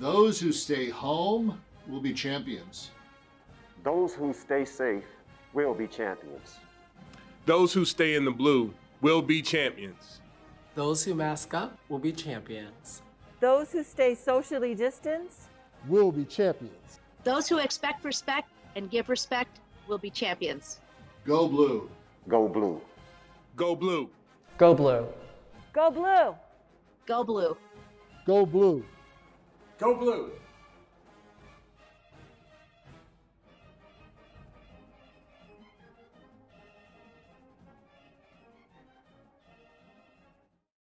Those who stay home will be champions. Those who stay safe will be champions. Those who stay in the blue will be champions. Those who mask up will be champions. Those who stay socially distanced will be champions. Those who expect respect and give respect will be champions. Go blue. Go blue. Go blue. Go blue. Go blue. Go blue. Go blue. Go blue. Go blue!